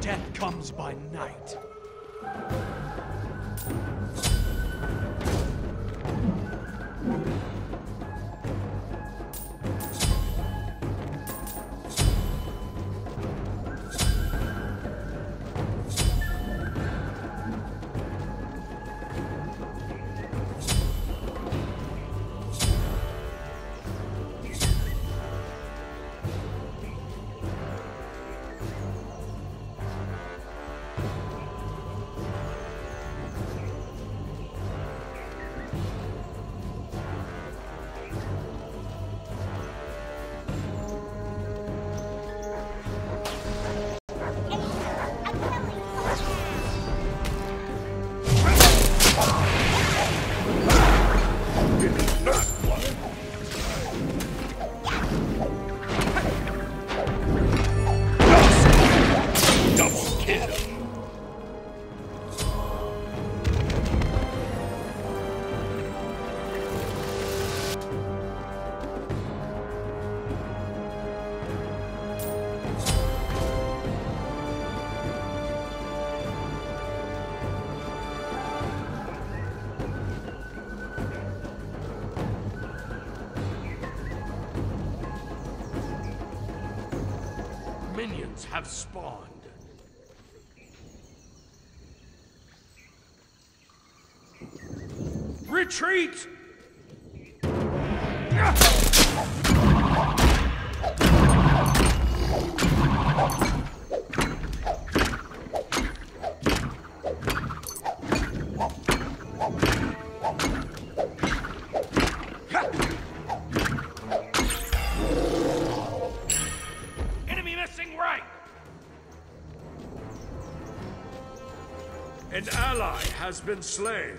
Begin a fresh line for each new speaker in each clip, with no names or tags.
Death comes by night. have spawned. Retreat!
been slain.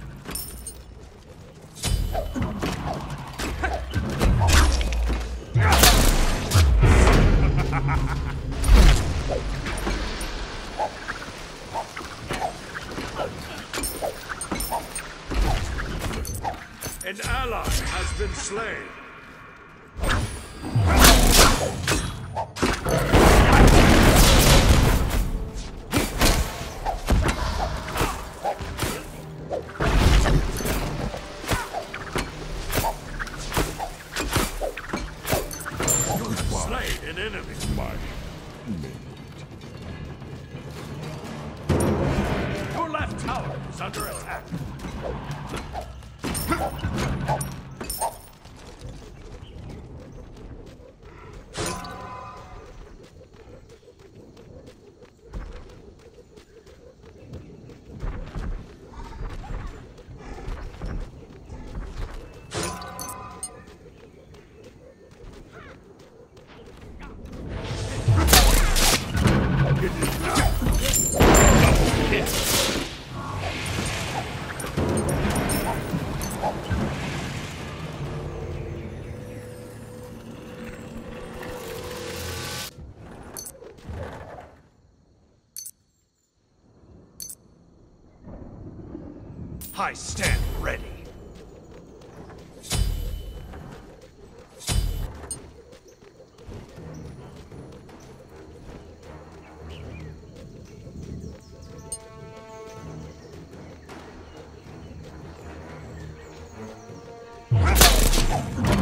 I stand ready.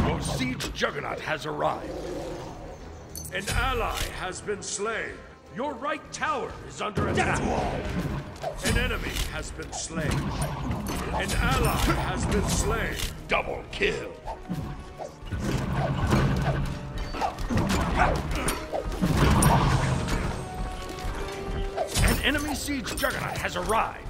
Your siege juggernaut has arrived. An ally has been slain. Your right tower is under attack. An enemy has been slain. An ally has been slain. Double kill. An enemy siege juggernaut has arrived.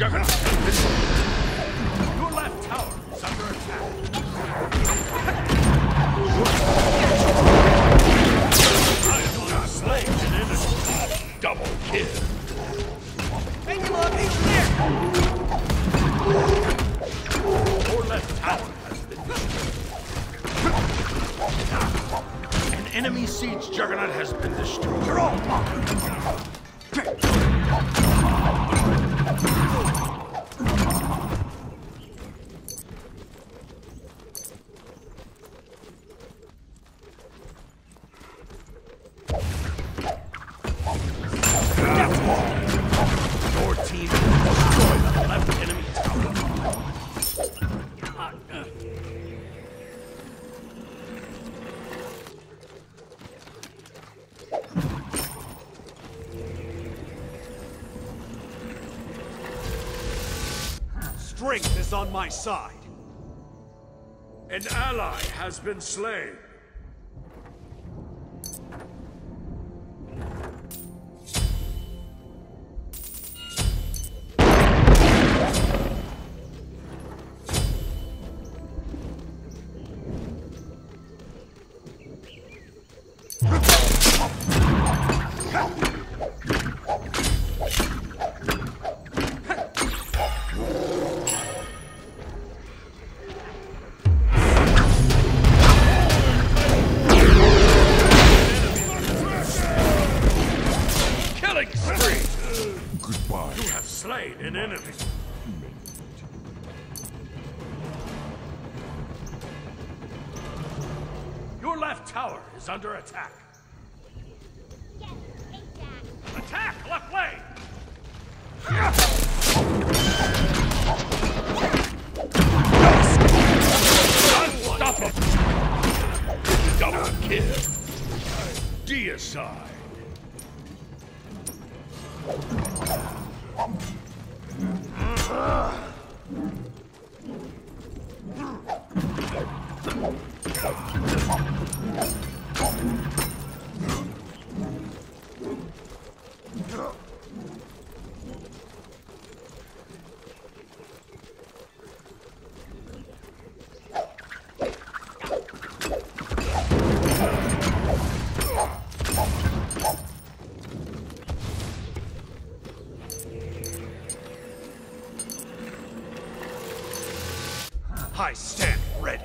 Juggernaut Your left tower is under attack. I do not slay an enemy. Double kill.
Thank you, Lord.
Your left tower has been destroyed. An enemy siege juggernaut has been destroyed. You're all mine.
Strength is on my side.
An ally has been slain.
I stand ready.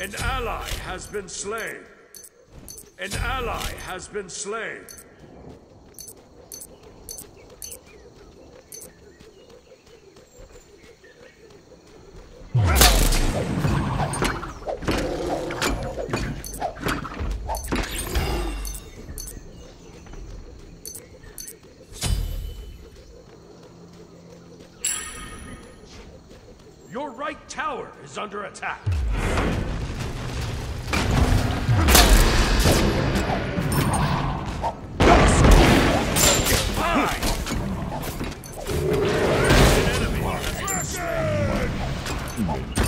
An ally has been slain. An ally has been slain. Under attack. Fine! An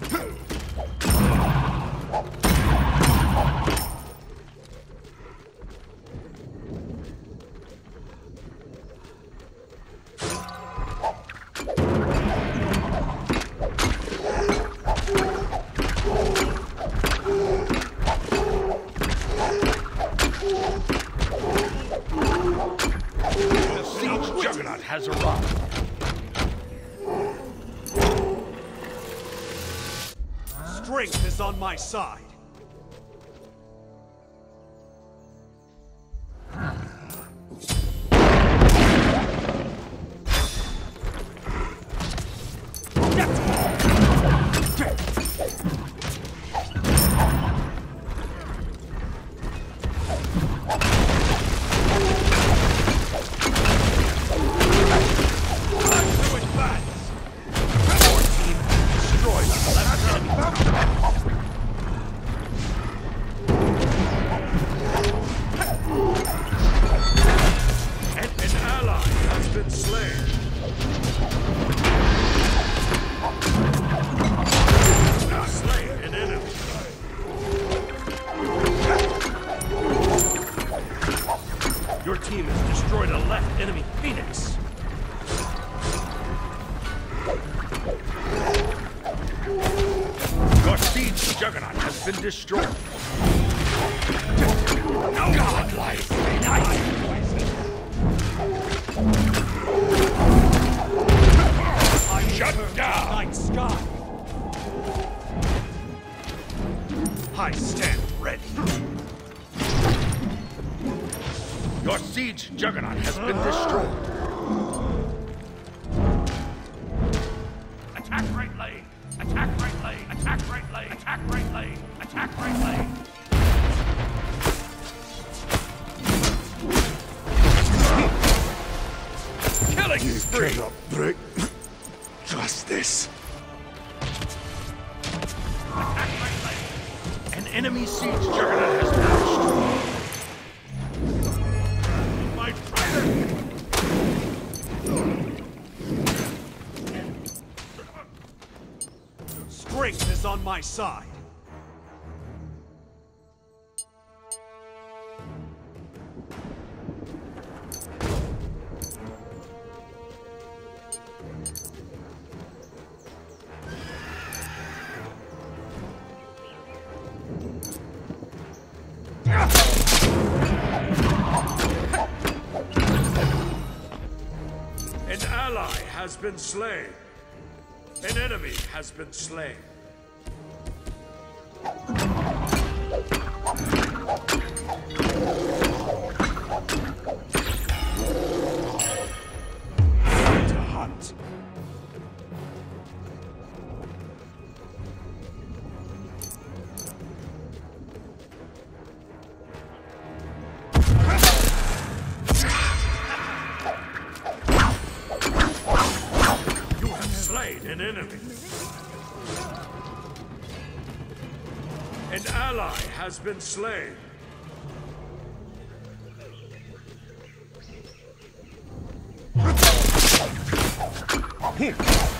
Thank you. Is Your siege juggernaut has been destroyed. Attack right lane! Attack right lane! Attack right lane! Attack right lane! Attack right lane!
Is on my side.
An ally has been slain. An enemy has been slain. Has been slain.
Why?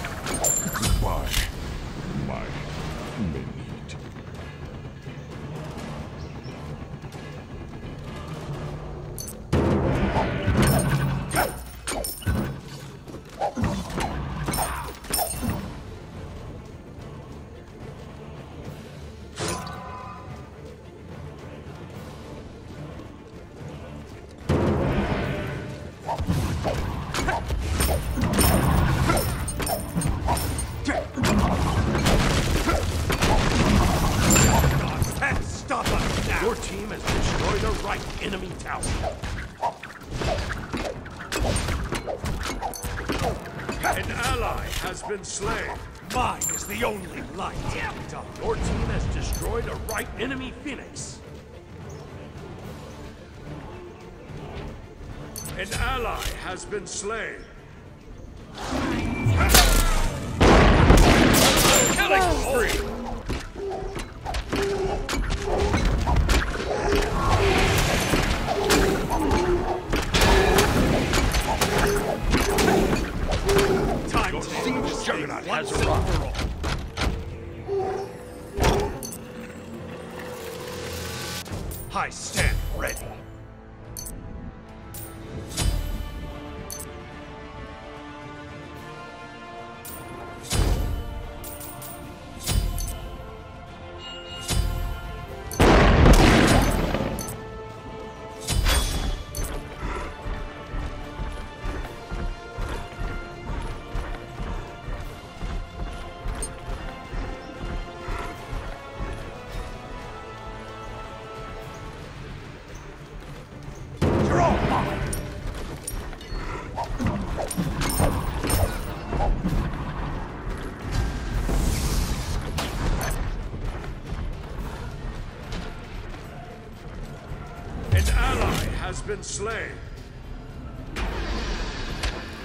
Your team has destroyed a right enemy tower. An ally has been slain.
Mine is the only light.
Your team has destroyed a right enemy phoenix. An ally has been slain. Been slain.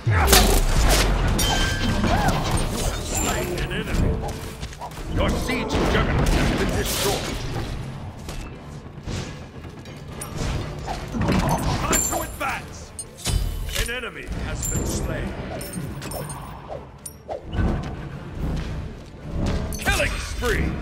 You have slain an enemy. Your siege juggernaut has been destroyed.
Time to advance.
An enemy has been slain. Killing spree!